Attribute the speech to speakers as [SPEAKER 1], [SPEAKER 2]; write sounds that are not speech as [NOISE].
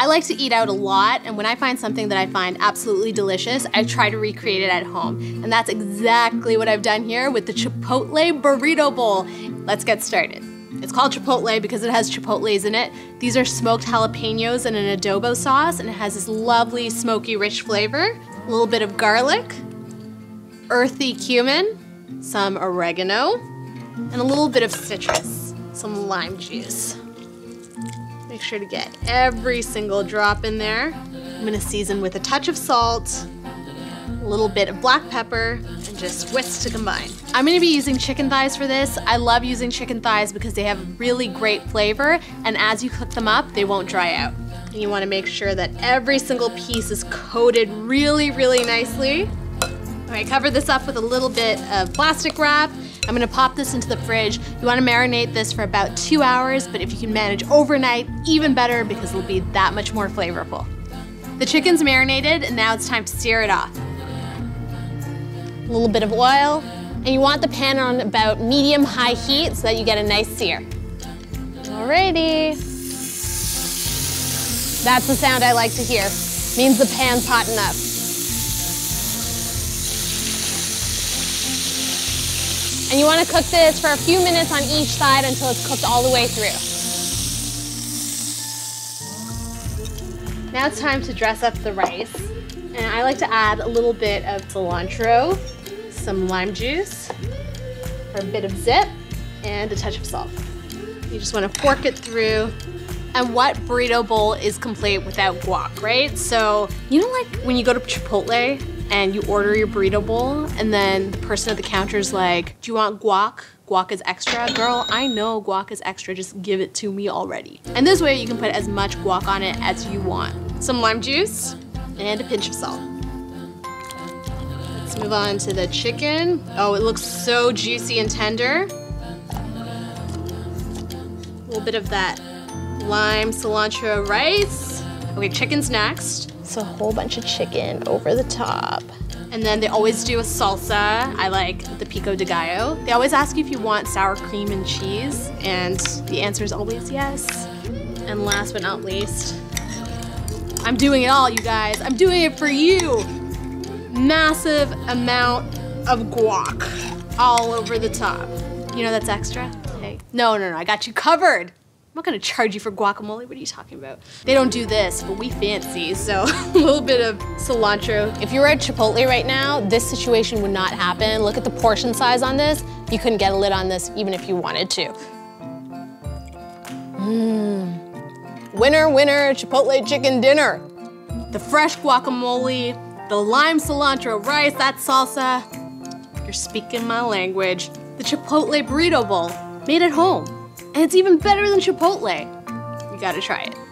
[SPEAKER 1] I like to eat out a lot, and when I find something that I find absolutely delicious, I try to recreate it at home. And that's exactly what I've done here with the Chipotle Burrito Bowl. Let's get started. It's called Chipotle because it has chipotles in it. These are smoked jalapenos in an adobo sauce, and it has this lovely smoky rich flavor. A little bit of garlic, earthy cumin, some oregano, and a little bit of citrus, some lime juice. Make sure to get every single drop in there. I'm gonna season with a touch of salt, a little bit of black pepper, and just whisk to combine. I'm gonna be using chicken thighs for this. I love using chicken thighs because they have really great flavor, and as you cook them up, they won't dry out. And you wanna make sure that every single piece is coated really, really nicely. All right, cover this up with a little bit of plastic wrap I'm gonna pop this into the fridge. You wanna marinate this for about two hours, but if you can manage overnight, even better because it'll be that much more flavorful. The chicken's marinated and now it's time to sear it off. A little bit of oil, and you want the pan on about medium-high heat so that you get a nice sear. Alrighty. That's the sound I like to hear. Means the pan's hot enough. And you wanna cook this for a few minutes on each side until it's cooked all the way through. Now it's time to dress up the rice. And I like to add a little bit of cilantro, some lime juice, for a bit of zip, and a touch of salt. You just wanna fork it through. And what burrito bowl is complete without guac, right? So, you know like when you go to Chipotle and you order your burrito bowl and then the person at the counter is like, do you want guac? Guac is extra. Girl, I know guac is extra, just give it to me already. And this way you can put as much guac on it as you want. Some lime juice and a pinch of salt. Let's move on to the chicken. Oh, it looks so juicy and tender. A little bit of that lime cilantro rice. Okay, chicken's next. A whole bunch of chicken over the top. And then they always do a salsa. I like the pico de gallo. They always ask you if you want sour cream and cheese, and the answer is always yes. And last but not least, I'm doing it all, you guys. I'm doing it for you. Massive amount of guac all over the top. You know that's extra? Hey, no, no, no, I got you covered. I'm not gonna charge you for guacamole, what are you talking about? They don't do this, but we fancy, so [LAUGHS] a little bit of cilantro. If you were at Chipotle right now, this situation would not happen. Look at the portion size on this. You couldn't get a lid on this even if you wanted to. Mmm. Winner, winner, Chipotle chicken dinner. The fresh guacamole, the lime cilantro rice, that salsa. You're speaking my language. The Chipotle burrito bowl, made at home. And it's even better than Chipotle. You gotta try it.